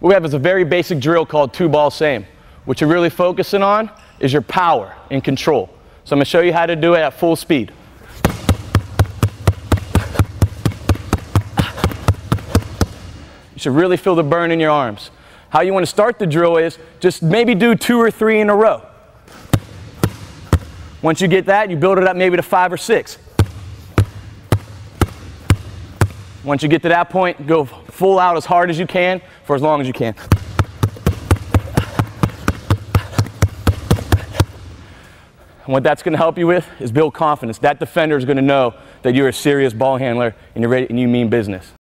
what we have is a very basic drill called two ball same. What you're really focusing on is your power and control. So I'm going to show you how to do it at full speed. You should really feel the burn in your arms. How you want to start the drill is just maybe do two or three in a row. Once you get that, you build it up maybe to five or six. Once you get to that point, go full out as hard as you can for as long as you can. And what that's going to help you with is build confidence. That defender is going to know that you're a serious ball handler and you're ready and you mean business.